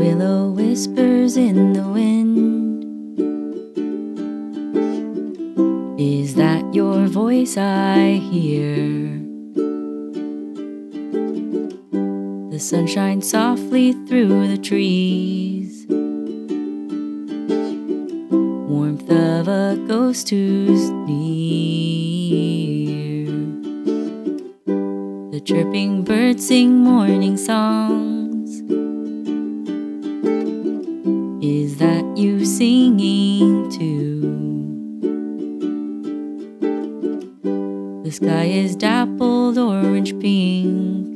willow whispers in the wind. Is that your voice I hear? The sun shines softly through the trees. Warmth of a ghost who's near. The chirping birds sing morning songs. Is that you singing too? The sky is dappled orange pink.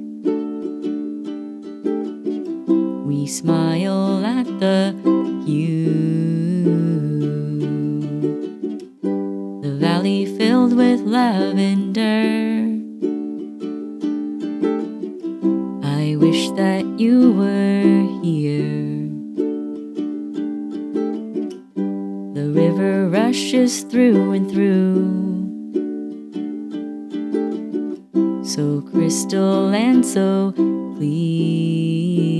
We smile at the hue. The valley filled with lavender. I wish that you were here. River rushes through and through. So crystal and so clear.